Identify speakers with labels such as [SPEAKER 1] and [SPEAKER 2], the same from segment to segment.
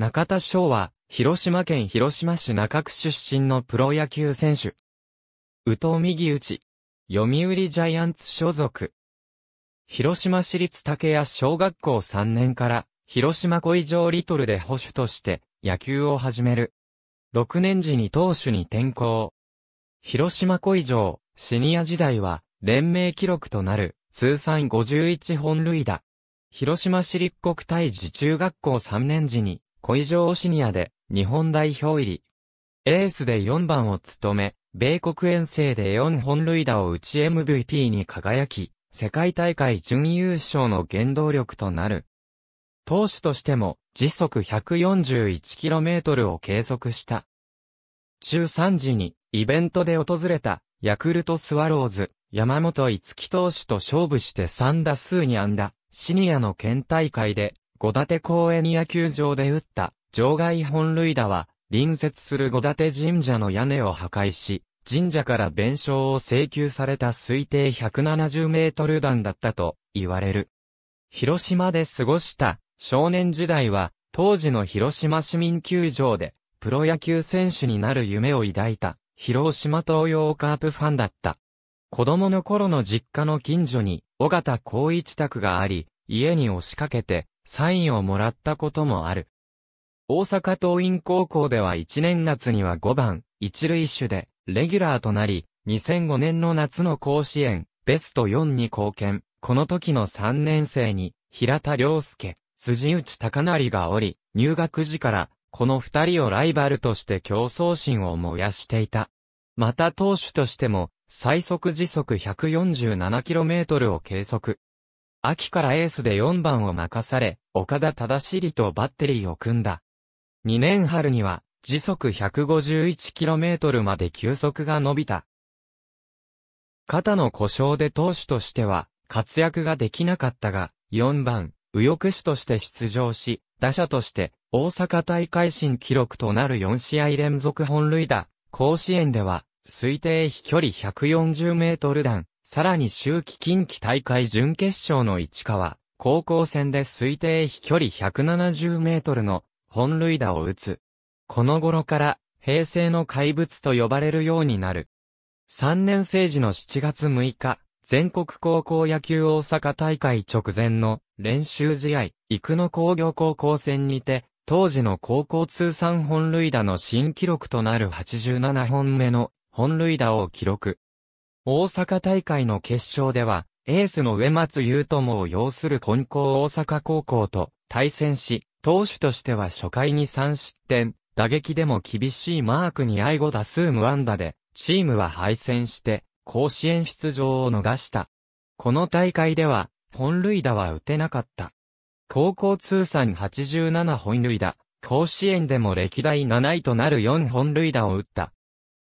[SPEAKER 1] 中田翔は、広島県広島市中区出身のプロ野球選手。宇藤右打ち。読売ジャイアンツ所属。広島市立竹谷小学校3年から、広島小以上リトルで保守として野球を始める。6年時に投手に転向。広島小以上、シニア時代は、連盟記録となる、通算51本塁打。広島市立国体児中学校3年時に、小以上シニアで、日本代表入り。エースで4番を務め、米国遠征で4本塁打を打ち MVP に輝き、世界大会準優勝の原動力となる。投手としても、時速 141km を計測した。中3時に、イベントで訪れた、ヤクルトスワローズ、山本五木投手と勝負して3打数に安打、シニアの県大会で、五立公園野球場で打った、場外本塁打は、隣接する五立神社の屋根を破壊し、神社から弁償を請求された推定170メートル弾だったと言われる。広島で過ごした少年時代は、当時の広島市民球場で、プロ野球選手になる夢を抱いた、広島東洋カープファンだった。子供の頃の実家の近所に、尾形光一宅があり、家に押しかけて、サインをもらったこともある。大阪桐蔭高校では1年夏には5番、一塁手で、レギュラーとなり、2005年の夏の甲子園、ベスト4に貢献。この時の3年生に、平田良介、辻内高成がおり、入学時から、この二人をライバルとして競争心を燃やしていた。また投手としても、最速時速 147km を計測。秋からエースで4番を任され、岡田忠里とバッテリーを組んだ。2年春には、時速 151km まで球速が伸びた。肩の故障で投手としては、活躍ができなかったが、4番、右翼手として出場し、打者として大阪大会新記録となる4試合連続本塁打、甲子園では推定飛距離140メートル弾、さらに秋季近畿大会準決勝の市川、高校戦で推定飛距離170メートルの本塁打を打つ。この頃から平成の怪物と呼ばれるようになる。3年生時の7月6日、全国高校野球大阪大会直前の練習試合、生野工業高校戦にて、当時の高校通算本塁打の新記録となる87本目の本塁打を記録。大阪大会の決勝では、エースの上松優友を擁する金光大阪高校と対戦し、投手としては初回に3失点、打撃でも厳しいマークに愛護打数無安打で、チームは敗戦して、甲子園出場を逃した。この大会では、本塁打は打てなかった。高校通算87本塁打、甲子園でも歴代7位となる4本塁打を打った。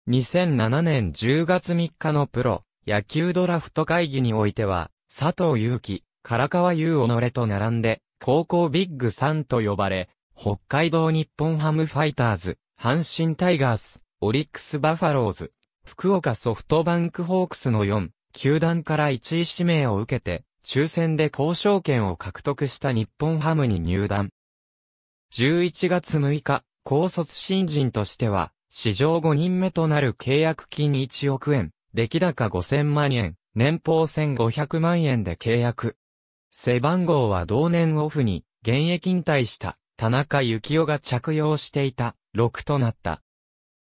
[SPEAKER 1] 2007年10月3日のプロ、野球ドラフト会議においては、佐藤祐樹、唐川優己と並んで、高校ビッグ3と呼ばれ、北海道日本ハムファイターズ、阪神タイガース、オリックスバファローズ、福岡ソフトバンクホークスの4、球団から1位指名を受けて、抽選で交渉権を獲得した日本ハムに入団。11月6日、高卒新人としては、史上5人目となる契約金1億円、出来高5000万円、年俸1500万円で契約。背番号は同年オフに、現役引退した田中幸雄が着用していた6となった。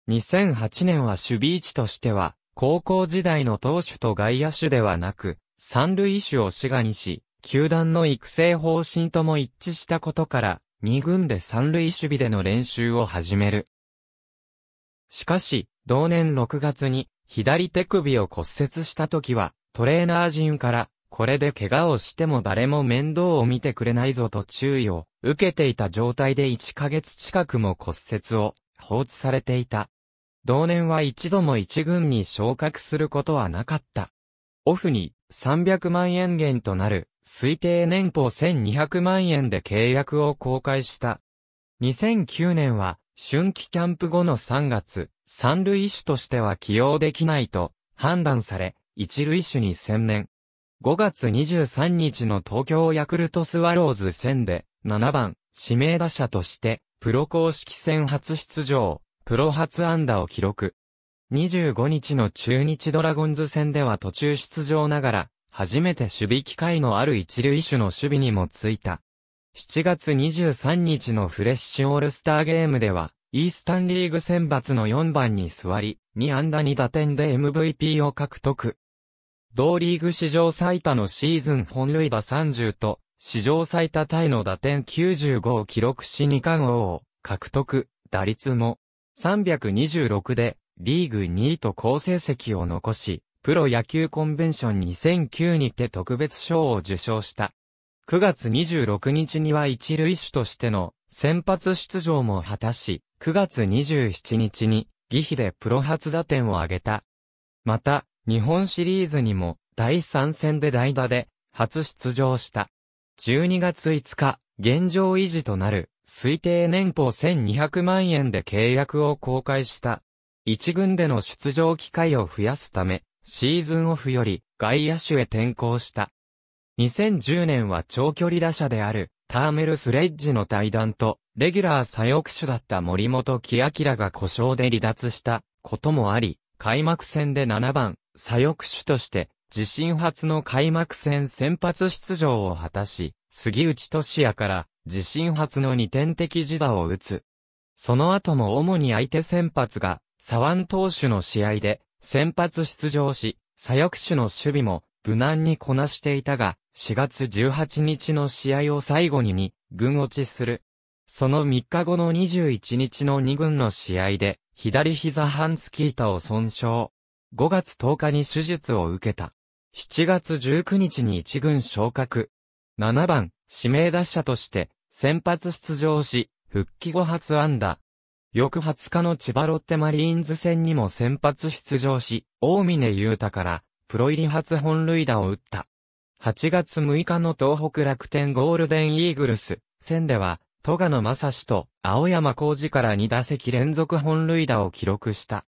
[SPEAKER 1] 2008年は守備位置としては、高校時代の投手と外野手ではなく、三塁手を志願にし、球団の育成方針とも一致したことから、二軍で三塁守備での練習を始める。しかし、同年6月に左手首を骨折した時は、トレーナー陣から、これで怪我をしても誰も面倒を見てくれないぞと注意を受けていた状態で1ヶ月近くも骨折を放置されていた。同年は一度も一軍に昇格することはなかった。オフに300万円減となる推定年俸1200万円で契約を公開した。2009年は春季キャンプ後の3月、三塁手としては起用できないと判断され、一塁手に専念。5月23日の東京ヤクルトスワローズ戦で7番指名打者としてプロ公式戦初出場、プロ初安打を記録。25日の中日ドラゴンズ戦では途中出場ながら、初めて守備機会のある一塁手の守備にもついた。7月23日のフレッシュオールスターゲームでは、イースタンリーグ選抜の4番に座り、2安打2打点で MVP を獲得。同リーグ史上最多のシーズン本塁打30と、史上最多タイの打点95を記録し2冠王を獲得、打率も326でリーグ2位と好成績を残し、プロ野球コンベンション2009にて特別賞を受賞した。9月26日には一塁手としての先発出場も果たし、9月27日に、義ヒでプロ初打点を挙げた。また、日本シリーズにも、第3戦で代打で、初出場した。12月5日、現状維持となる、推定年俸1200万円で契約を公開した。一軍での出場機会を増やすため、シーズンオフより外野手へ転向した。2010年は長距離打者であるターメルスレッジの対談と、レギュラー左翼手だった森本木明が故障で離脱したこともあり、開幕戦で7番左翼手として自身初の開幕戦先発出場を果たし、杉内俊也から自身初の2点的自打を打つ。その後も主に相手先発が左腕投手の試合で先発出場し、左翼手の守備も無難にこなしていたが、4月18日の試合を最後に2軍落ちする。その3日後の21日の2軍の試合で、左膝半スキータを損傷。5月10日に手術を受けた。7月19日に1軍昇格。7番、指名打者として、先発出場し、復帰後初安打。翌20日の千葉ロッテマリーンズ戦にも先発出場し、大峰雄太から、プロ入り初本塁打を打った。8月6日の東北楽天ゴールデンイーグルス戦では、戸賀野正史と青山浩二から2打席連続本塁打を記録した。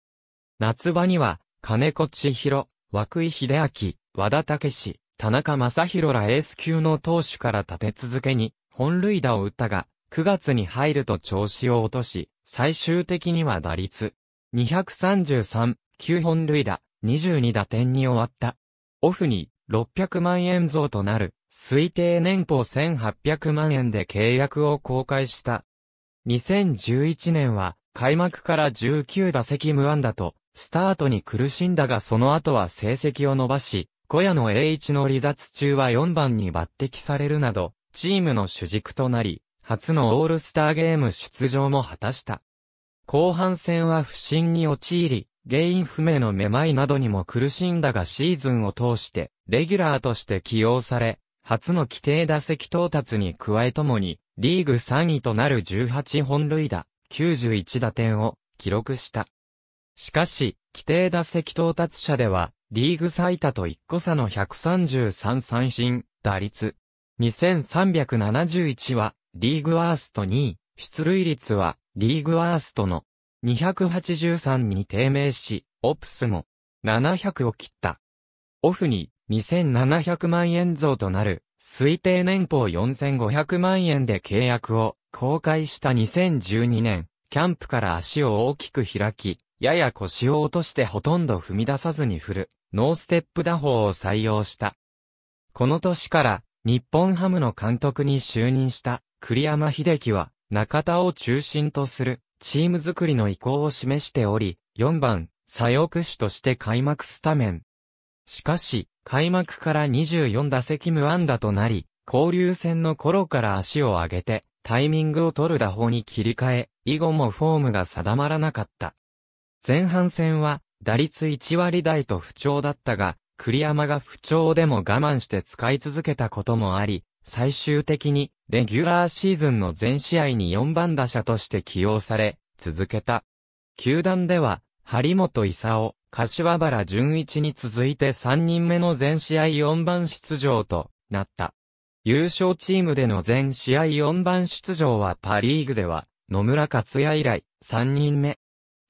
[SPEAKER 1] 夏場には、金子千尋、涌井秀明、和田武史、田中正宏らエース級の投手から立て続けに本塁打を打ったが、9月に入ると調子を落とし、最終的には打率233、9本塁打、22打点に終わった。オフに600万円増となる推定年俸1800万円で契約を公開した。2011年は開幕から19打席無安打とスタートに苦しんだがその後は成績を伸ばし、小屋の A1 の離脱中は4番に抜擢されるなど、チームの主軸となり、初のオールスターゲーム出場も果たした。後半戦は不振に陥り、原因不明のめまいなどにも苦しんだがシーズンを通して、レギュラーとして起用され、初の規定打席到達に加えともに、リーグ3位となる18本塁打、91打点を記録した。しかし、規定打席到達者では、リーグ最多と1個差の133三振、打率。2371は、リーグワースト2位、出塁率は、リーグワーストの283に低迷し、オプスも700を切った。オフに2700万円増となる推定年俸4500万円で契約を公開した2012年、キャンプから足を大きく開き、やや腰を落としてほとんど踏み出さずに振る、ノーステップ打法を採用した。この年から日本ハムの監督に就任した栗山秀樹は中田を中心とするチーム作りの意向を示しており、4番、左翼手として開幕スタメン。しかし、開幕から24打席無安打となり、交流戦の頃から足を上げて、タイミングを取る打法に切り替え、以後もフォームが定まらなかった。前半戦は、打率1割台と不調だったが、栗山が不調でも我慢して使い続けたこともあり、最終的に、レギュラーシーズンの全試合に4番打者として起用され、続けた。球団では、張本勲、柏原純一に続いて3人目の全試合4番出場となった。優勝チームでの全試合4番出場はパリーグでは野村克也以来3人目。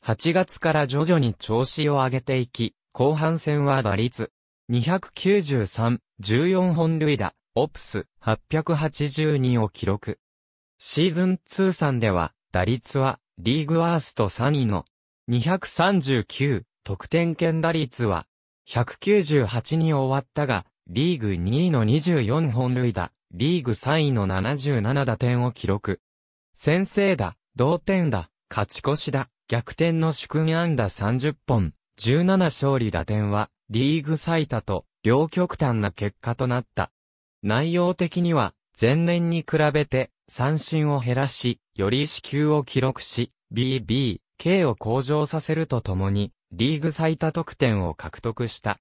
[SPEAKER 1] 8月から徐々に調子を上げていき、後半戦は打率293、14本塁打、オプス882を記録。シーズン通算では打率はリーグワースト3位の239、得点圏打率は198に終わったが、リーグ2位の24本塁打、リーグ3位の77打点を記録。先制打、同点打、勝ち越し打、逆転の祝儀安打30本、17勝利打点は、リーグ最多と、両極端な結果となった。内容的には、前年に比べて、三振を減らし、より死球を記録し、BB、K を向上させるとともに、リーグ最多得点を獲得した。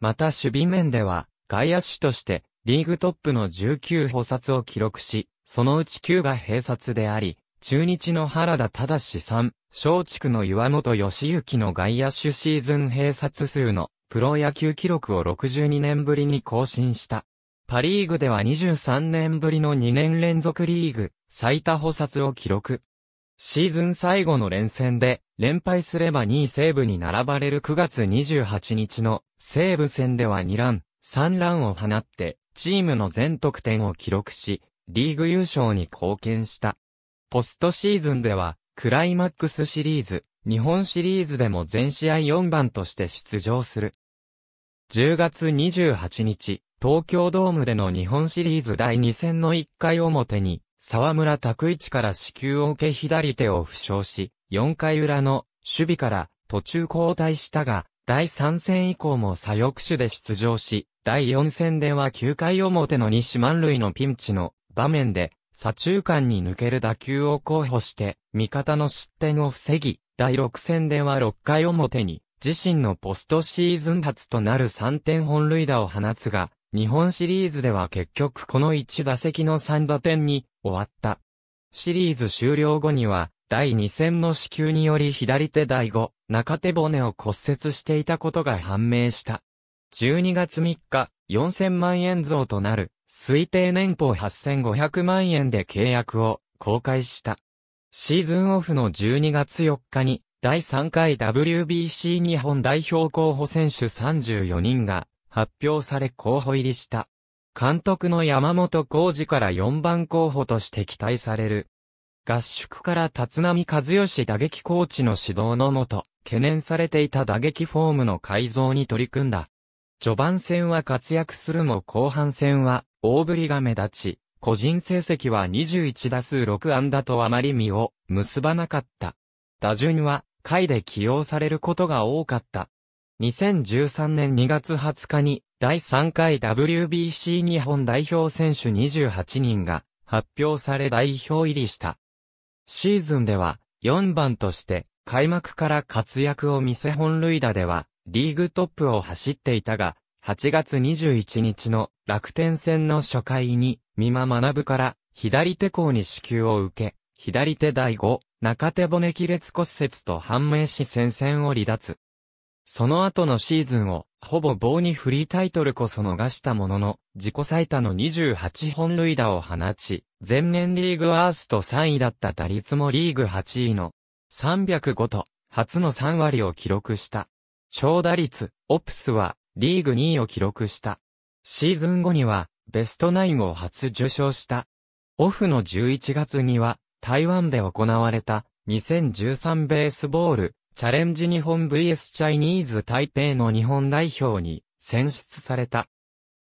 [SPEAKER 1] また守備面では、外野手として、リーグトップの19補殺を記録し、そのうち9が併殺であり、中日の原田忠さん、松竹の岩本義行の外野手シーズン併殺数のプロ野球記録を62年ぶりに更新した。パリーグでは23年ぶりの2年連続リーグ最多補殺を記録。シーズン最後の連戦で連敗すれば2位西武に並ばれる9月28日の西武戦では2ラン、3ランを放ってチームの全得点を記録し、リーグ優勝に貢献した。ポストシーズンでは、クライマックスシリーズ、日本シリーズでも全試合4番として出場する。10月28日、東京ドームでの日本シリーズ第2戦の1回表に、沢村拓一から死球を受け左手を負傷し、4回裏の守備から途中交代したが、第3戦以降も左翼手で出場し、第4戦では9回表の西満塁のピンチの場面で左中間に抜ける打球を候補して、味方の失点を防ぎ、第6戦では6回表に、自身のポストシーズン初となる3点本塁打を放つが、日本シリーズでは結局この1打席の3打点に終わった。シリーズ終了後には、第2戦の死球により左手第5、中手骨を骨折していたことが判明した。12月3日、4000万円増となる推定年俸8500万円で契約を公開した。シーズンオフの12月4日に第3回 WBC 日本代表候補選手34人が発表され候補入りした。監督の山本浩二から4番候補として期待される。合宿から立浪和義打撃コーチの指導のもと、懸念されていた打撃フォームの改造に取り組んだ。序盤戦は活躍するも後半戦は大振りが目立ち、個人成績は21打数6安打とあまり身を結ばなかった。打順は下で起用されることが多かった。2013年2月20日に第3回 WBC 日本代表選手28人が発表され代表入りした。シーズンでは4番として開幕から活躍を見せ本塁打ではリーグトップを走っていたが8月21日の楽天戦の初回に、美馬学から左手甲に支給を受け、左手第5、中手骨亀裂骨折と判明し戦線を離脱。その後のシーズンを、ほぼ棒にフリータイトルこそ逃したものの、自己最多の28本塁打を放ち、前年リーグワースト3位だった打率もリーグ8位の305と、初の3割を記録した。長打率、オプスはリーグ2位を記録した。シーズン後には、ベストナインを初受賞した。オフの11月には、台湾で行われた、2013ベースボール、チャレンジ日本 VS チャイニーズ台北の日本代表に選出された。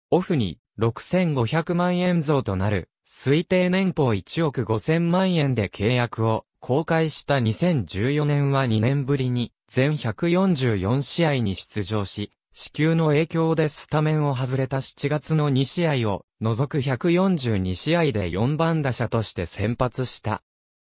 [SPEAKER 1] オフに6500万円増となる推定年俸1億5000万円で契約を公開した2014年は2年ぶりに全144試合に出場し、子宮の影響でスタメンを外れた7月の2試合を除く142試合で4番打者として先発した。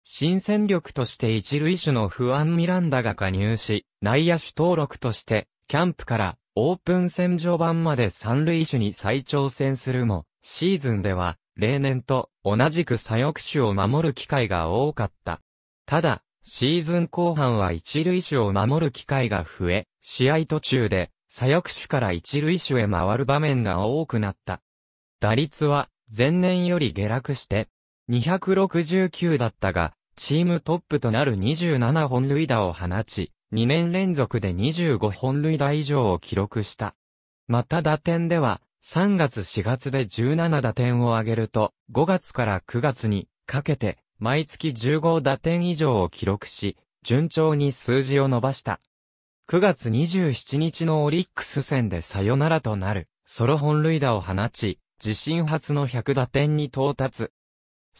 [SPEAKER 1] 新戦力として一塁手のフアン・ミランダが加入し、内野手登録として、キャンプからオープン戦序盤まで三塁手に再挑戦するも、シーズンでは、例年と同じく左翼手を守る機会が多かった。ただ、シーズン後半は一塁手を守る機会が増え、試合途中で左翼手から一塁手へ回る場面が多くなった。打率は前年より下落して269だったが、チームトップとなる27本塁打を放ち、2年連続で25本塁打以上を記録した。また打点では、3月4月で17打点を挙げると、5月から9月にかけて毎月15打点以上を記録し、順調に数字を伸ばした。9月27日のオリックス戦でサヨナラとなる、ソロ本塁打を放ち、自身初の100打点に到達。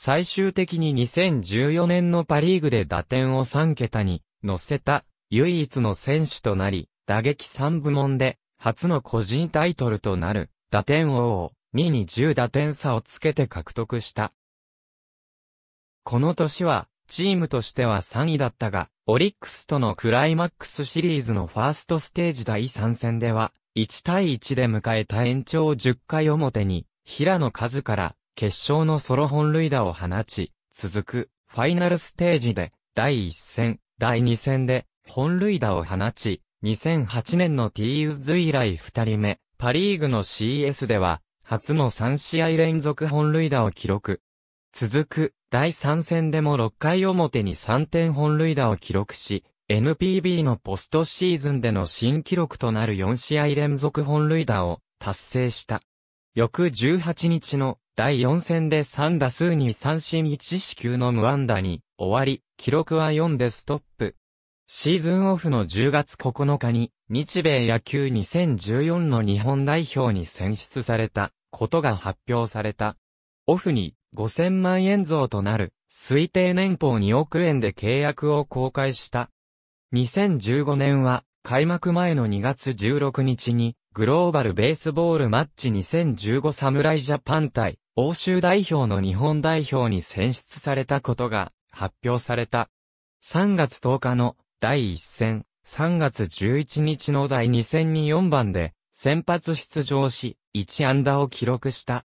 [SPEAKER 1] 最終的に2014年のパリーグで打点を3桁に乗せた唯一の選手となり、打撃3部門で初の個人タイトルとなる打点王を2に10打点差をつけて獲得した。この年はチームとしては3位だったが、オリックスとのクライマックスシリーズのファーストステージ第3戦では、1対1で迎えた延長10回表に、平野佳から決勝のソロ本塁打を放ち、続くファイナルステージで第1戦、第2戦で本塁打を放ち、2008年の T ユーズ以来2人目、パリーグの CS では、初の3試合連続本塁打を記録。続く第3戦でも6回表に3点本塁打を記録し、NPB のポストシーズンでの新記録となる4試合連続本塁打を達成した。翌18日の第4戦で3打数に三振1四球の無安打に終わり、記録は4でストップ。シーズンオフの10月9日に日米野球2014の日本代表に選出されたことが発表された。オフに5000万円増となる推定年俸2億円で契約を公開した。2015年は開幕前の2月16日にグローバルベースボールマッチ2015侍ジャパン対欧州代表の日本代表に選出されたことが発表された。3月10日の第1戦、3月11日の第2戦に4番で先発出場し、1安打を記録した。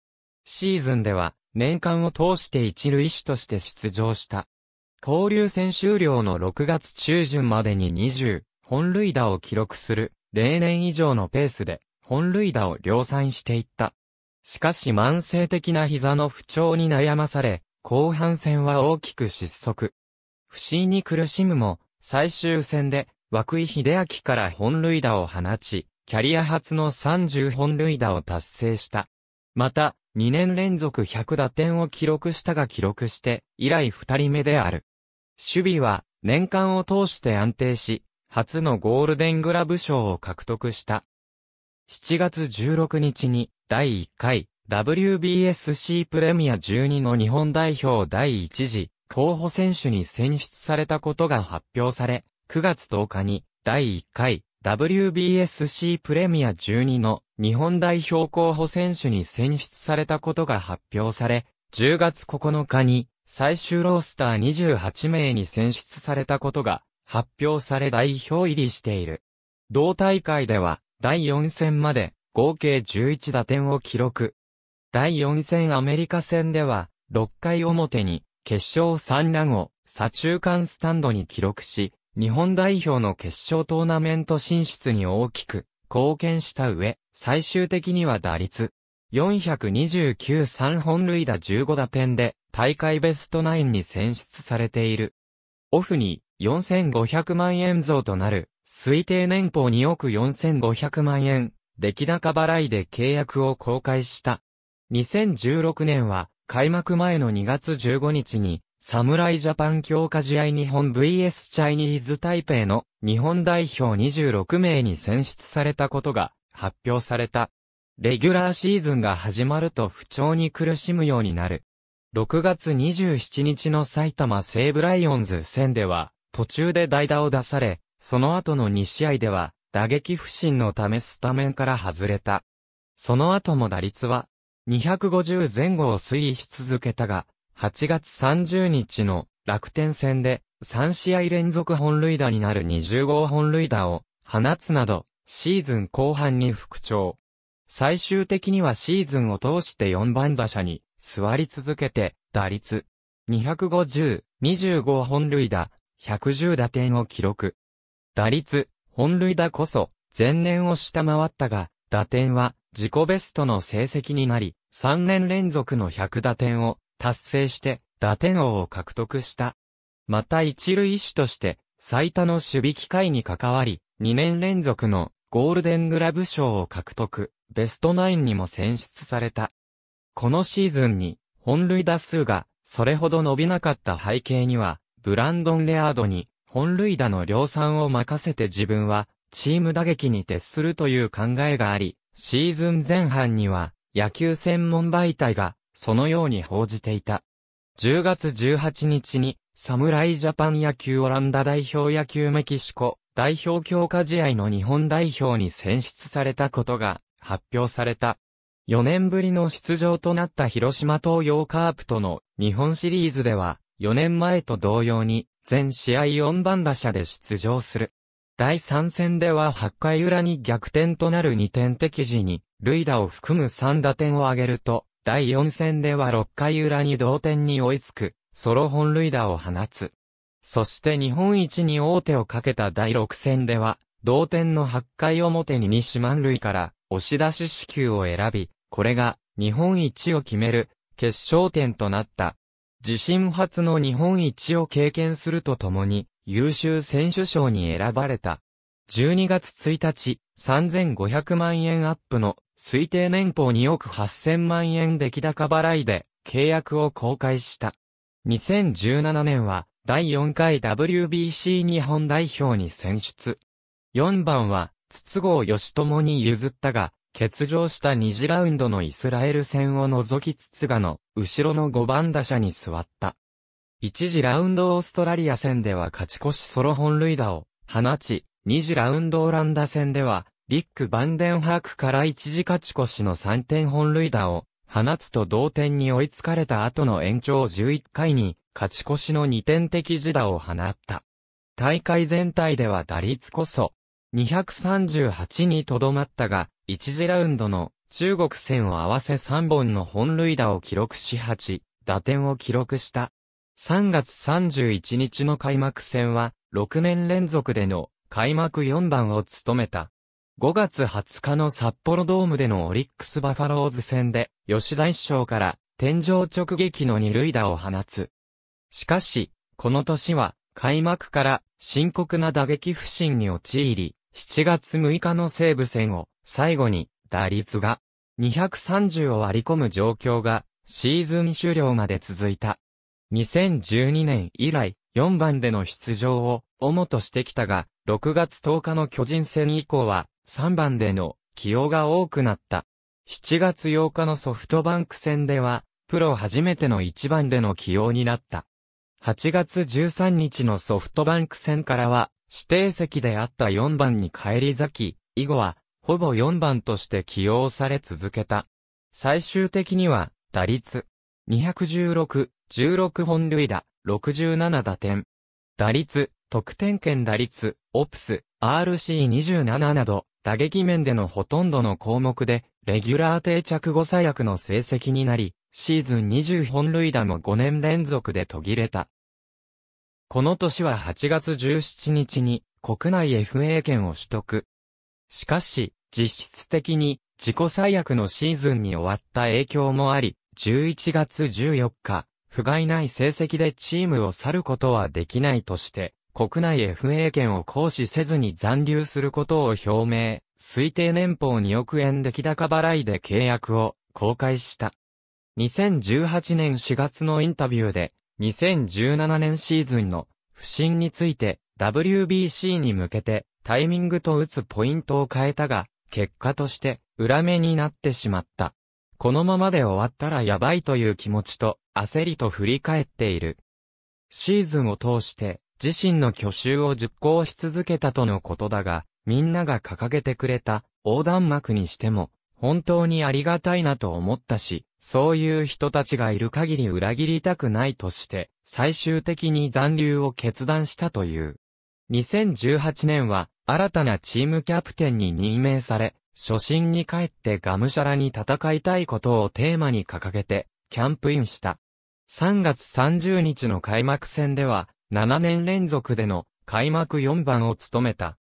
[SPEAKER 1] シーズンでは年間を通して一塁手として出場した。交流戦終了の6月中旬までに20本塁打を記録する例年以上のペースで本塁打を量産していった。しかし慢性的な膝の不調に悩まされ、後半戦は大きく失速。不振に苦しむも、最終戦で、涌井秀明から本塁打を放ち、キャリア初の30本塁打を達成した。また、2年連続100打点を記録したが記録して、以来2人目である。守備は、年間を通して安定し、初のゴールデングラブ賞を獲得した。7月16日に、第1回、WBSC プレミア12の日本代表第1次候補選手に選出されたことが発表され、9月10日に第1回 WBSC プレミア12の日本代表候補選手に選出されたことが発表され、10月9日に最終ロースター28名に選出されたことが発表され代表入りしている。同大会では第4戦まで合計11打点を記録。第4戦アメリカ戦では6回表に決勝3ランを左中間スタンドに記録し、日本代表の決勝トーナメント進出に大きく貢献した上、最終的には打率429 3本塁打15打点で大会ベスト9に選出されている。オフに4500万円増となる推定年俸2億4500万円出来高払いで契約を公開した。2016年は開幕前の2月15日に侍ジャパン強化試合日本 VS チャイニーズ台北の日本代表26名に選出されたことが発表された。レギュラーシーズンが始まると不調に苦しむようになる。6月27日の埼玉西武ライオンズ戦では途中で代打を出され、その後の2試合では打撃不振のためスタメンから外れた。その後も打率は250前後を推移し続けたが、8月30日の楽天戦で3試合連続本塁打になる20号本塁打を放つなど、シーズン後半に復調。最終的にはシーズンを通して4番打者に座り続けて、打率250、25本塁打、110打点を記録。打率、本塁打こそ前年を下回ったが、打点は自己ベストの成績になり、3年連続の100打点を達成して打点王を獲得した。また一塁手として最多の守備機会に関わり、2年連続のゴールデングラブ賞を獲得、ベストナインにも選出された。このシーズンに本塁打数がそれほど伸びなかった背景には、ブランドン・レアードに本塁打の量産を任せて自分はチーム打撃に徹するという考えがあり、シーズン前半には野球専門媒体がそのように報じていた。10月18日に侍ジャパン野球オランダ代表野球メキシコ代表強化試合の日本代表に選出されたことが発表された。4年ぶりの出場となった広島東洋カープとの日本シリーズでは4年前と同様に全試合4番打者で出場する。第3戦では8回裏に逆転となる2点敵時に、塁打を含む3打点を挙げると、第4戦では6回裏に同点に追いつく、ソロ本塁打を放つ。そして日本一に王手をかけた第6戦では、同点の8回表に西満塁から押し出し死球を選び、これが日本一を決める決勝点となった。自身初の日本一を経験するとともに、優秀選手賞に選ばれた。12月1日、3500万円アップの推定年俸2億8000万円出来高払いで契約を公開した。2017年は第4回 WBC 日本代表に選出。4番は筒香義友に譲ったが、欠場した2次ラウンドのイスラエル戦を除き筒香の後ろの5番打者に座った。1次ラウンドオーストラリア戦では勝ち越しソロ本塁打を放ち、2次ラウンドオランダ戦では、リック・バンデンハークから1次勝ち越しの3点本塁打を放つと同点に追いつかれた後の延長11回に勝ち越しの2点的自打を放った。大会全体では打率こそ238にとどまったが、1次ラウンドの中国戦を合わせ3本の本塁打を記録し8打点を記録した。3月31日の開幕戦は、6年連続での開幕4番を務めた。5月20日の札幌ドームでのオリックスバファローズ戦で、吉田一生から天井直撃の二塁打を放つ。しかし、この年は開幕から深刻な打撃不振に陥り、7月6日の西武戦を最後に打率が230を割り込む状況がシーズン終了まで続いた。2012年以来、4番での出場を主としてきたが、6月10日の巨人戦以降は、3番での起用が多くなった。7月8日のソフトバンク戦では、プロ初めての1番での起用になった。8月13日のソフトバンク戦からは、指定席であった4番に帰り咲き、以後は、ほぼ4番として起用され続けた。最終的には、打率、216、16本塁打、67打点。打率、得点圏打率、オプス、RC27 など、打撃面でのほとんどの項目で、レギュラー定着後最悪の成績になり、シーズン20本塁打も5年連続で途切れた。この年は8月17日に国内 FA 権を取得。しかし、実質的に自己最悪のシーズンに終わった影響もあり、11月14日、不甲斐ない成績でチームを去ることはできないとして、国内 FA 権を行使せずに残留することを表明、推定年俸2億円出来高払いで契約を公開した。2018年4月のインタビューで、2017年シーズンの不振について WBC に向けてタイミングと打つポイントを変えたが、結果として裏目になってしまった。このままで終わったらやばいという気持ちと焦りと振り返っている。シーズンを通して自身の去就を実行し続けたとのことだが、みんなが掲げてくれた横断幕にしても本当にありがたいなと思ったし、そういう人たちがいる限り裏切りたくないとして最終的に残留を決断したという。2018年は新たなチームキャプテンに任命され、初心に帰ってがむしゃらに戦いたいことをテーマに掲げて、キャンプインした。3月30日の開幕戦では、7年連続での開幕4番を務めた。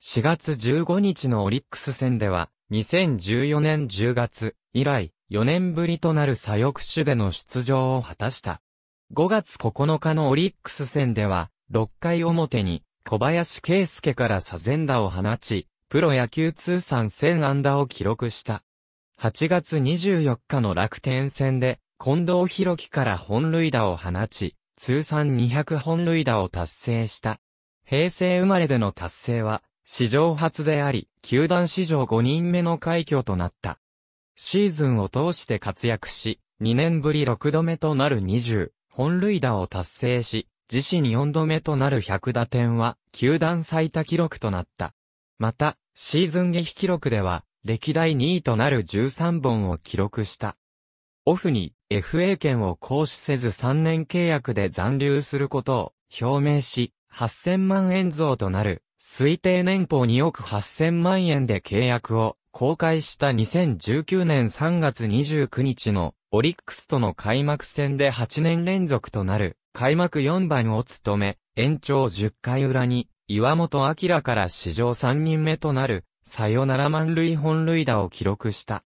[SPEAKER 1] 4月15日のオリックス戦では、2014年10月以来、4年ぶりとなる左翼手での出場を果たした。5月9日のオリックス戦では、6回表に小林圭介から左前打を放ち、プロ野球通算1000安打を記録した。8月24日の楽天戦で、近藤博樹から本塁打を放ち、通算200本塁打を達成した。平成生まれでの達成は、史上初であり、球団史上5人目の快挙となった。シーズンを通して活躍し、2年ぶり6度目となる20、本塁打を達成し、自身4度目となる100打点は、球団最多記録となった。また、シーズン劇記録では、歴代2位となる13本を記録した。オフに FA 権を行使せず3年契約で残留することを表明し、8000万円増となる推定年俸2億8000万円で契約を公開した2019年3月29日のオリックスとの開幕戦で8年連続となる開幕4番を務め、延長10回裏に岩本明から史上3人目となるサヨナラ満塁本塁打を記録した。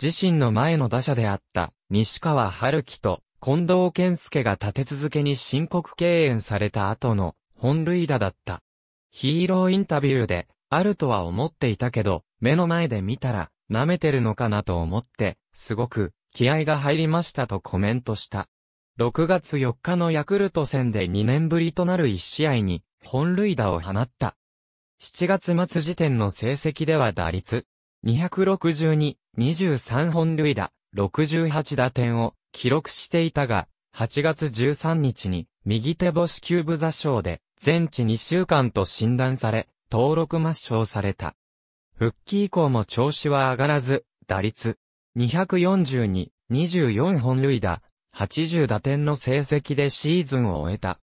[SPEAKER 1] 自身の前の打者であった西川春樹と近藤健介が立て続けに申告敬遠された後の本塁打だった。ヒーローインタビューで、あるとは思っていたけど、目の前で見たら、舐めてるのかなと思って、すごく、気合が入りましたとコメントした。6月4日のヤクルト戦で2年ぶりとなる1試合に、本塁打を放った。7月末時点の成績では打率、262、23本塁打、68打点を記録していたが、8月13日に右手星キューブ座症で全治2週間と診断され、登録抹消された。復帰以降も調子は上がらず、打率242、24本塁打、80打点の成績でシーズンを終えた。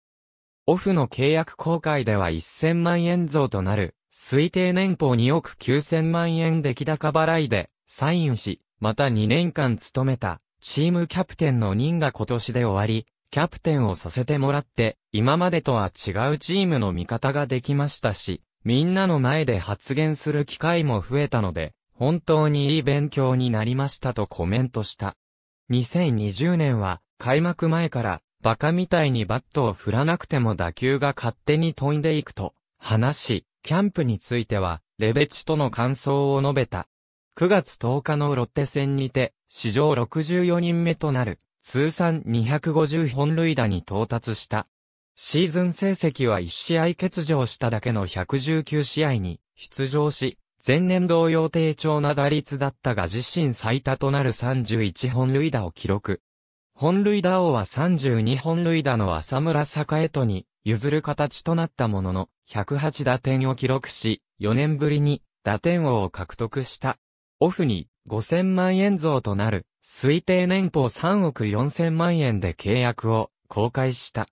[SPEAKER 1] オフの契約公開では1000万円増となる、推定年俸2億9000万円出来高払いで、サインし、また2年間務めた、チームキャプテンの任が今年で終わり、キャプテンをさせてもらって、今までとは違うチームの味方ができましたし、みんなの前で発言する機会も増えたので、本当にいい勉強になりましたとコメントした。2020年は、開幕前から、バカみたいにバットを振らなくても打球が勝手に飛んでいくと、話し、キャンプについては、レベチとの感想を述べた。9月10日のロッテ戦にて、史上64人目となる、通算250本塁打に到達した。シーズン成績は1試合欠場しただけの119試合に出場し、前年同様低調な打率だったが自身最多となる31本塁打を記録。本塁打王は32本塁打の浅村栄人に譲る形となったものの、108打点を記録し、4年ぶりに打点王を獲得した。オフに5000万円増となる推定年俸3億4000万円で契約を公開した。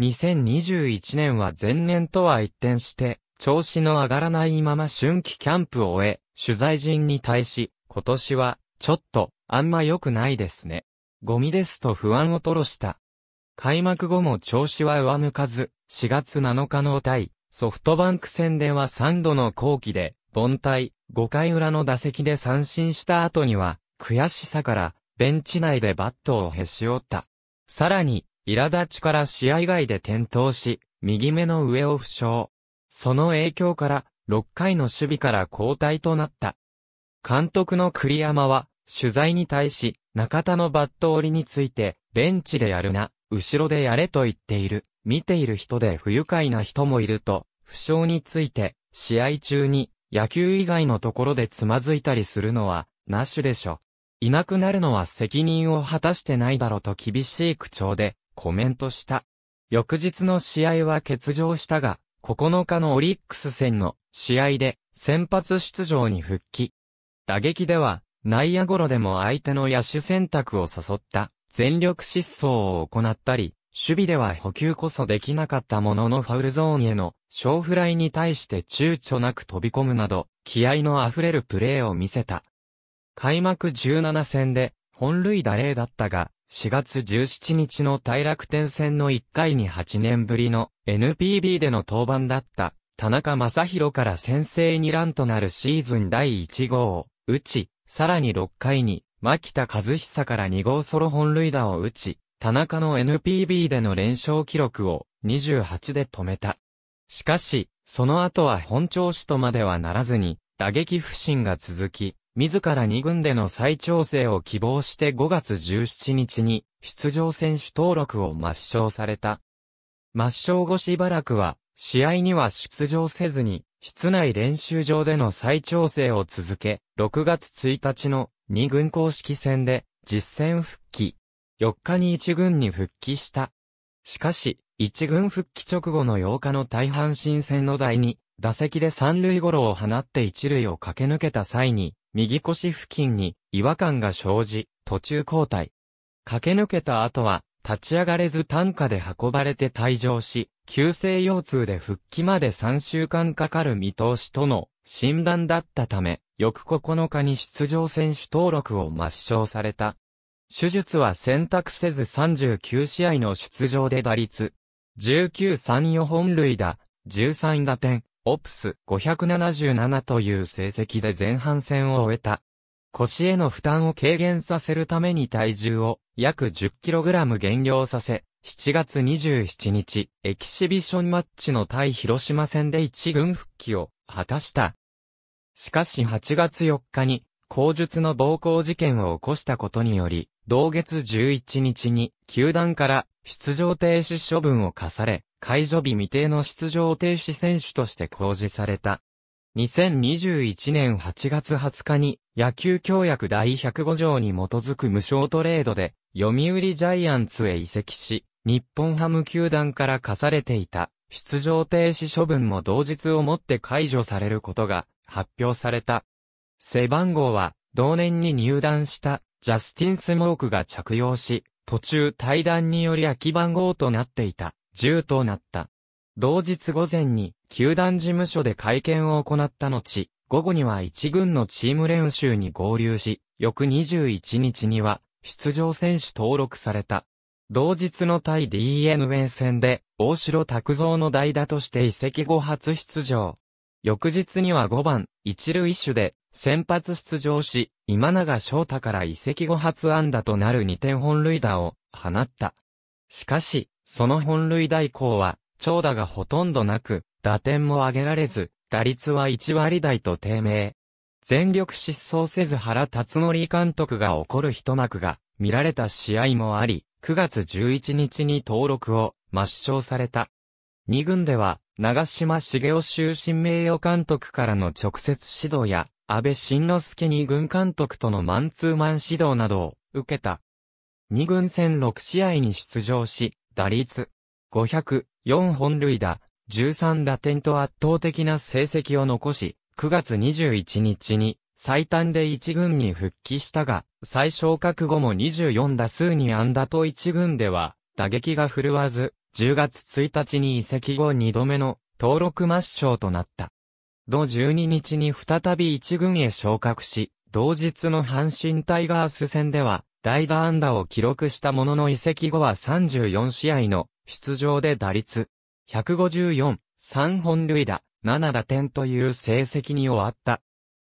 [SPEAKER 1] 2021年は前年とは一転して、調子の上がらないまま春季キャンプを終え、取材陣に対し、今年は、ちょっと、あんま良くないですね。ゴミですと不安を吐露した。開幕後も調子は上向かず、4月7日の対、ソフトバンク戦では3度の後期で、凡退、5回裏の打席で三振した後には、悔しさから、ベンチ内でバットをへし折った。さらに、苛立ちから試合外で転倒し、右目の上を負傷。その影響から、6回の守備から交代となった。監督の栗山は、取材に対し、中田のバット折りについて、ベンチでやるな、後ろでやれと言っている。見ている人で不愉快な人もいると、負傷について、試合中に、野球以外のところでつまずいたりするのは、なしでしょ。いなくなるのは責任を果たしてないだろうと厳しい口調でコメントした。翌日の試合は欠場したが、9日のオリックス戦の試合で先発出場に復帰。打撃では内野ゴロでも相手の野手選択を誘った全力疾走を行ったり、守備では補給こそできなかったもののファウルゾーンへの小フライに対して躊躇なく飛び込むなど、気合の溢れるプレーを見せた。開幕17戦で本塁打0だったが、4月17日の大楽天戦の1回に8年ぶりの NPB での登板だった田中正宏から先制2ランとなるシーズン第1号を打ち、さらに6回に牧田和久から2号ソロ本塁打を打ち、田中の NPB での連勝記録を28で止めた。しかし、その後は本調子とまではならずに、打撃不振が続き、自ら2軍での再調整を希望して5月17日に出場選手登録を抹消された。抹消後しばらくは、試合には出場せずに、室内練習場での再調整を続け、6月1日の2軍公式戦で実戦復帰。4日に1軍に復帰した。しかし、1軍復帰直後の8日の大阪新戦の第2打席で三塁ゴロを放って一塁を駆け抜けた際に、右腰付近に違和感が生じ、途中交代。駆け抜けた後は、立ち上がれず担架で運ばれて退場し、急性腰痛で復帰まで3週間かかる見通しとの診断だったため、翌9日に出場選手登録を抹消された。手術は選択せず39試合の出場で打率。19-3-4本塁打、13打点、オプス577という成績で前半戦を終えた。腰への負担を軽減させるために体重を約 10kg 減量させ、7月27日、エキシビションマッチの対広島戦で一軍復帰を果たした。しかし8月4日に、口述の暴行事件を起こしたことにより、同月11日に、球団から出場停止処分を課され、解除日未定の出場停止選手として公示された。2021年8月20日に野球協約第105条に基づく無償トレードで読売ジャイアンツへ移籍し、日本ハム球団から課されていた出場停止処分も同日をもって解除されることが発表された。背番号は同年に入団したジャスティン・スモークが着用し、途中対談により空き番号となっていた10となった。同日午前に、球団事務所で会見を行った後、午後には一軍のチーム練習に合流し、翌21日には、出場選手登録された。同日の対 DNA 戦で、大城拓造の代打として移籍後初出場。翌日には5番、一塁手で、先発出場し、今永翔太から移籍後初安打となる2点本塁打を放った。しかし、その本塁打以降は、長打がほとんどなく、打点も上げられず、打率は1割台と低迷。全力疾走せず原辰則監督が怒る一幕が見られた試合もあり、9月11日に登録を抹消された。二軍では、長島茂雄終身名誉監督からの直接指導や、安倍晋之助二軍監督とのマンツーマン指導などを受けた。二軍戦6試合に出場し、打率504本塁打、13打点と圧倒的な成績を残し、9月21日に最短で1軍に復帰したが、再昇格後も24打数に安打と1軍では打撃が振るわず、10月1日に移籍後2度目の登録抹消となった。同12日に再び1軍へ昇格し、同日の阪神タイガース戦では代打安打を記録したものの移籍後は34試合の出場で打率154、3本塁打、7打点という成績に終わった。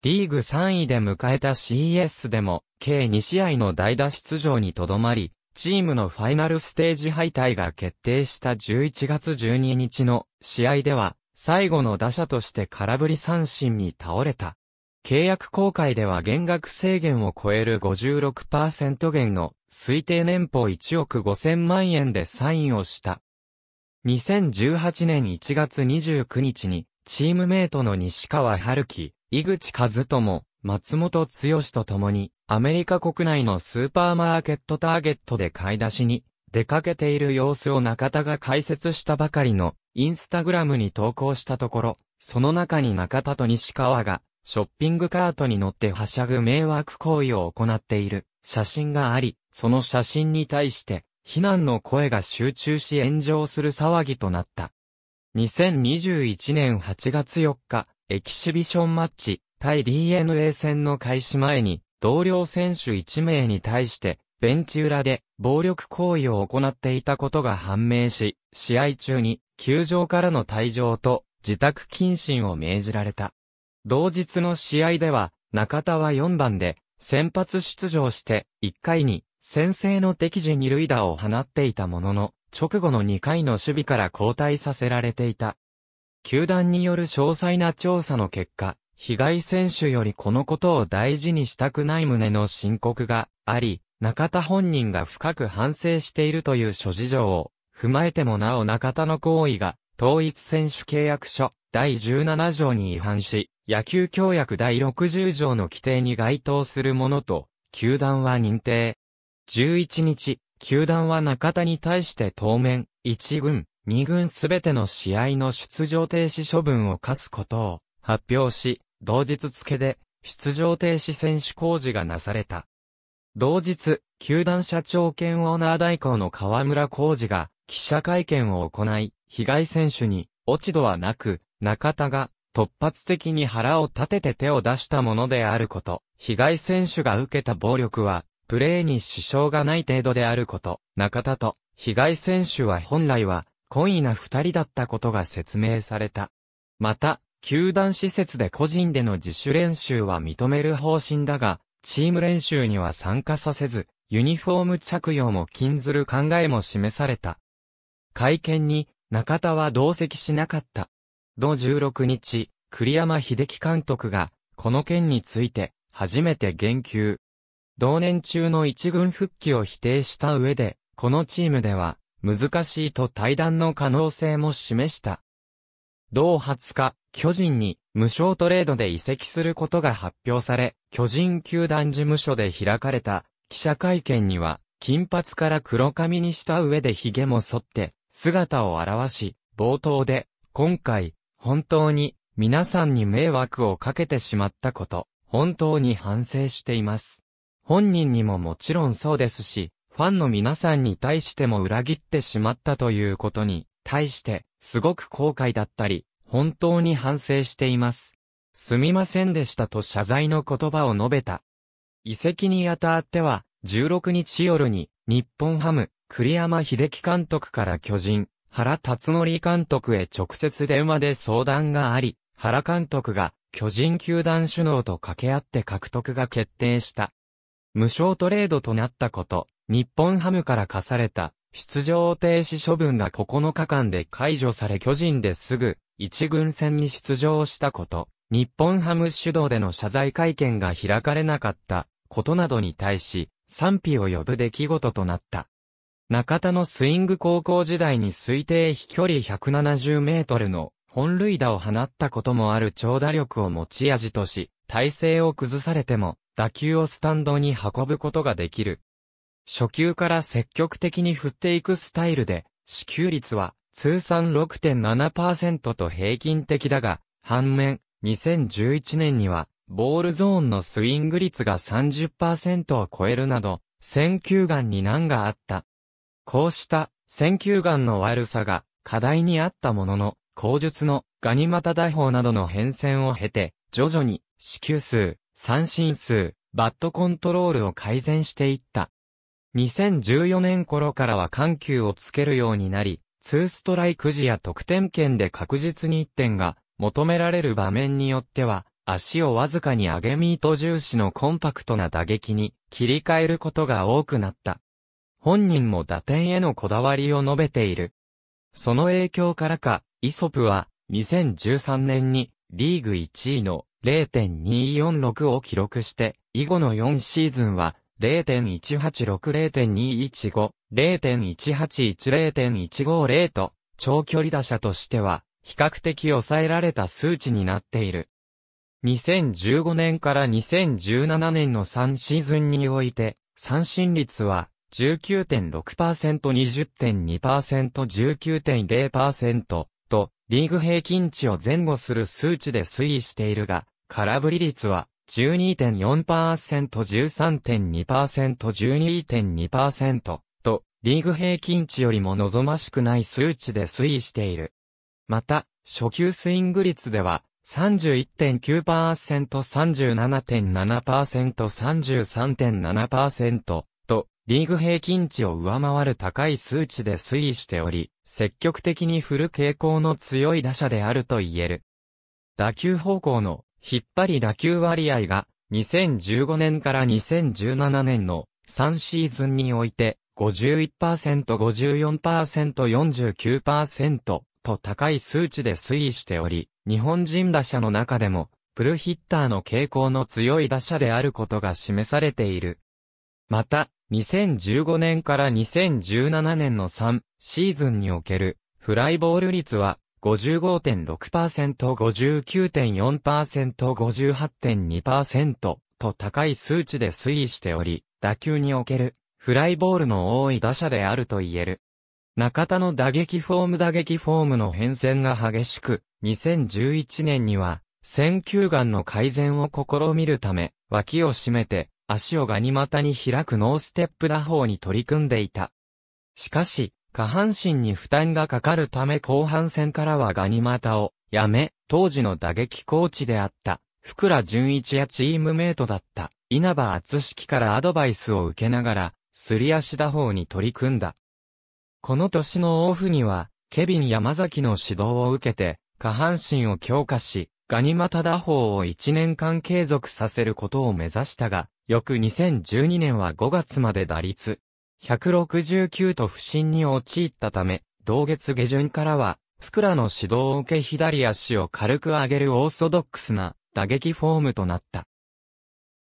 [SPEAKER 1] リーグ3位で迎えた CS でも、計2試合の代打出場にとどまり、チームのファイナルステージ敗退が決定した11月12日の試合では、最後の打者として空振り三振に倒れた。契約公開では減額制限を超える56%減の推定年俸1億5000万円でサインをした。2018年1月29日に、チームメイトの西川春樹、井口和友、松本剛と共に、アメリカ国内のスーパーマーケットターゲットで買い出しに出かけている様子を中田が解説したばかりのインスタグラムに投稿したところ、その中に中田と西川がショッピングカートに乗ってはしゃぐ迷惑行為を行っている写真があり、その写真に対して非難の声が集中し炎上する騒ぎとなった。2021年8月4日、エキシビションマッチ対 DNA 戦の開始前に同僚選手1名に対してベンチ裏で暴力行為を行っていたことが判明し、試合中に球場からの退場と自宅謹慎を命じられた。同日の試合では、中田は4番で、先発出場して、1回に、先制の敵時二塁打を放っていたものの、直後の2回の守備から交代させられていた。球団による詳細な調査の結果、被害選手よりこのことを大事にしたくない旨の申告があり、中田本人が深く反省しているという諸事情を踏まえてもなお中田の行為が統一選手契約書第17条に違反し、野球協約第60条の規定に該当するものと、球団は認定。11日、球団は中田に対して当面、1軍、2軍すべての試合の出場停止処分を課すことを発表し、同日付で出場停止選手工事がなされた。同日、球団社長兼オーナー代行の河村浩二が記者会見を行い、被害選手に落ち度はなく、中田が突発的に腹を立てて手を出したものであること、被害選手が受けた暴力は、プレーに支障がない程度であること、中田と被害選手は本来は、懇意な二人だったことが説明された。また、球団施設で個人での自主練習は認める方針だが、チーム練習には参加させず、ユニフォーム着用も禁ずる考えも示された。会見に、中田は同席しなかった。同16日、栗山秀樹監督が、この件について、初めて言及。同年中の一軍復帰を否定した上で、このチームでは、難しいと対談の可能性も示した。同20日、巨人に無償トレードで移籍することが発表され、巨人球団事務所で開かれた記者会見には、金髪から黒髪にした上で髭も剃って姿を現し、冒頭で、今回、本当に皆さんに迷惑をかけてしまったこと、本当に反省しています。本人にももちろんそうですし、ファンの皆さんに対しても裏切ってしまったということに対して、すごく後悔だったり、本当に反省しています。すみませんでしたと謝罪の言葉を述べた。遺跡にあたっては、16日夜に、日本ハム、栗山秀樹監督から巨人、原辰則監督へ直接電話で相談があり、原監督が巨人球団首脳と掛け合って獲得が決定した。無償トレードとなったこと、日本ハムから課された出場停止処分が9日間で解除され巨人ですぐ一軍戦に出場したこと、日本ハム主導での謝罪会見が開かれなかったことなどに対し賛否を呼ぶ出来事となった。中田のスイング高校時代に推定飛距離170メートルの本塁打を放ったこともある長打力を持ち味とし、体勢を崩されても打球をスタンドに運ぶことができる。初球から積極的に振っていくスタイルで、支給率は通算6.7%と平均的だが、反面、2011年には、ボールゾーンのスイング率が30%を超えるなど、選球眼に難があった。こうした選球眼の悪さが課題にあったものの、口述のガニ股大砲などの変遷を経て、徐々に死球数、三振数、バットコントロールを改善していった。2014年頃からは緩急をつけるようになり、ツーストライク時や得点圏で確実に1点が求められる場面によっては、足をわずかに上げミート重視のコンパクトな打撃に切り替えることが多くなった。本人も打点へのこだわりを述べている。その影響からか、イソプは2013年にリーグ1位の0.246を記録して、以後の4シーズンは0.186-0.215、0.181-0.150と、長距離打者としては、比較的抑えられた数値になっている。2015年から2017年の3シーズンにおいて、三振率は19.6%、20.2%、19.0%と、リーグ平均値を前後する数値で推移しているが、空振り率は12.4%、13.2%、12.2%と、リーグ平均値よりも望ましくない数値で推移している。また、初級スイング率では、31.9%、37.7%、33.7%と、リーグ平均値を上回る高い数値で推移しており、積極的に振る傾向の強い打者であると言える。打球方向の引っ張り打球割合が2015年から2017年の3シーズンにおいて51%、54%、49%と高い数値で推移しており、日本人打者の中でもプルヒッターの傾向の強い打者であることが示されている。また、2015年から2017年の3シーズンにおけるフライボール率は55.6%、59.4%、58.2%と高い数値で推移しており、打球におけるフライボールの多い打者であると言える。中田の打撃フォーム打撃フォームの変遷が激しく、2011年には、選球眼の改善を試みるため、脇を締めて、足をガニ股に開くノーステップ打法に取り組んでいた。しかし、下半身に負担がかかるため後半戦からはガニ股をやめ、当時の打撃コーチであった、福良純一やチームメイトだった、稲葉厚式からアドバイスを受けながら、すり足打法に取り組んだ。この年のオフには、ケビン山崎の指導を受けて、下半身を強化し、ガニ股打法を1年間継続させることを目指したが、翌2012年は5月まで打率169と不振に陥ったため、同月下旬からは、福良の指導を受け左足を軽く上げるオーソドックスな打撃フォームとなった。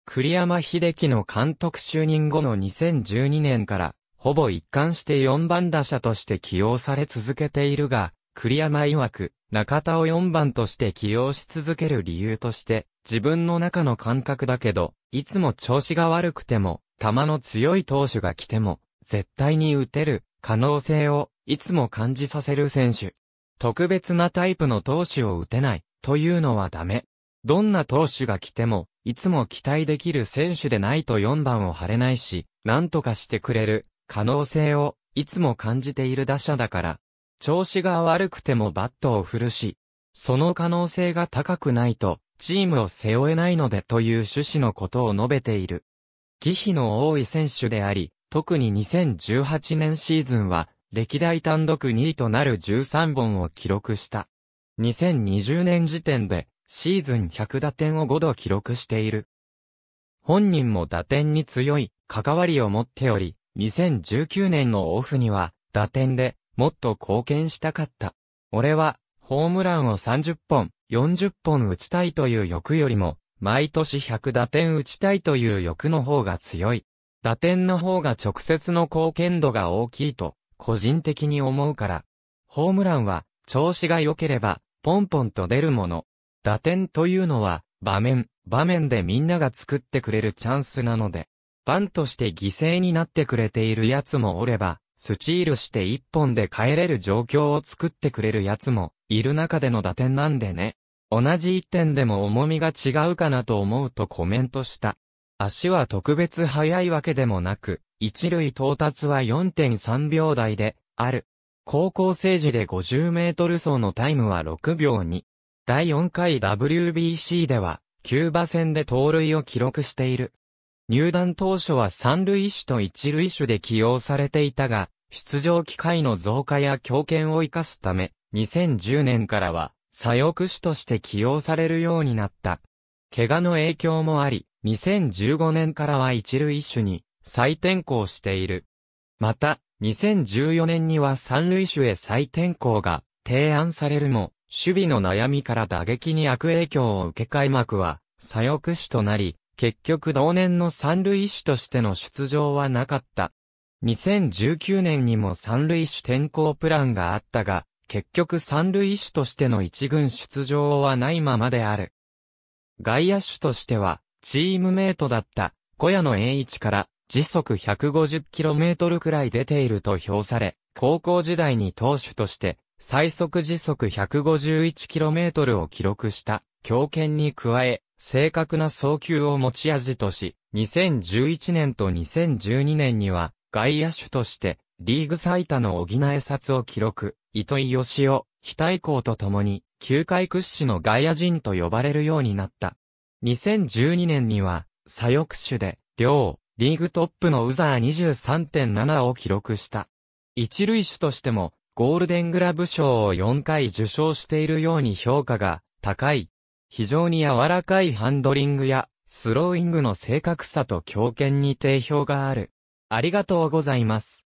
[SPEAKER 1] 栗山秀樹の監督就任後の2012年から、ほぼ一貫して4番打者として起用され続けているが、栗山曰く、中田を4番として起用し続ける理由として、自分の中の感覚だけど、いつも調子が悪くても、球の強い投手が来ても、絶対に打てる可能性をいつも感じさせる選手。特別なタイプの投手を打てないというのはダメ。どんな投手が来ても、いつも期待できる選手でないと4番を張れないし、何とかしてくれる可能性をいつも感じている打者だから、調子が悪くてもバットを振るし、その可能性が高くないと、チームを背負えないのでという趣旨のことを述べている。疑秘の多い選手であり、特に2018年シーズンは、歴代単独2位となる13本を記録した。2020年時点で、シーズン100打点を5度記録している。本人も打点に強い関わりを持っており、2019年のオフには、打点でもっと貢献したかった。俺は、ホームランを30本、40本打ちたいという欲よりも、毎年100打点打ちたいという欲の方が強い。打点の方が直接の貢献度が大きいと、個人的に思うから。ホームランは、調子が良ければ、ポンポンと出るもの。打点というのは、場面、場面でみんなが作ってくれるチャンスなので、バンとして犠牲になってくれている奴もおれば、スチールして一本で帰れる状況を作ってくれる奴も、いる中での打点なんでね。同じ一点でも重みが違うかなと思うとコメントした。足は特別速いわけでもなく、一塁到達は4.3秒台で、ある。高校生時で50メートル走のタイムは6秒2。第4回 WBC では、キューバ戦で盗塁を記録している。入団当初は三塁手と一塁手で起用されていたが、出場機会の増加や強肩を活かすため、2010年からは、左翼手として起用されるようになった。怪我の影響もあり、2015年からは一塁手に再転向している。また、2014年には三塁手へ再転向が提案されるも、守備の悩みから打撃に悪影響を受け開幕は左翼手となり、結局同年の三塁手としての出場はなかった。2019年にも三塁手転向プランがあったが、結局三塁手としての一軍出場はないままである。外野手としては、チームメイトだった小屋の栄一から時速 150km くらい出ていると評され、高校時代に投手として最速時速 151km を記録した強肩に加え、正確な送球を持ち味とし、2011年と2012年には外野手としてリーグ最多の補え札を記録、糸井義雄、非対抗と共に、球界屈指の外野人と呼ばれるようになった。2012年には、左翼手で、両、リーグトップのウザー23.7を記録した。一塁手としても、ゴールデングラブ賞を4回受賞しているように評価が高い。非常に柔らかいハンドリングやスローイングの正確さと強肩に定評がある。ありがとうございます。